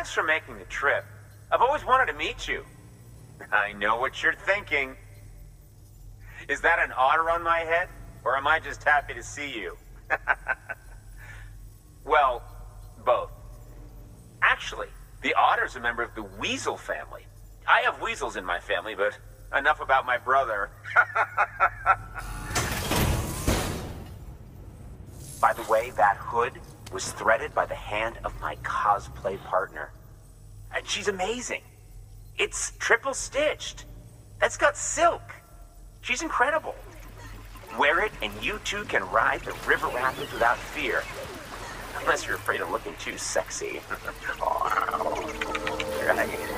Thanks for making the trip. I've always wanted to meet you. I know what you're thinking. Is that an otter on my head? Or am I just happy to see you? well, both. Actually, the otter's a member of the weasel family. I have weasels in my family, but enough about my brother. By the way, that hood was threaded by the hand of my cosplay partner. And she's amazing. It's triple stitched. That's got silk. She's incredible. Wear it and you too can ride the river rapids without fear. Unless you're afraid of looking too sexy. right.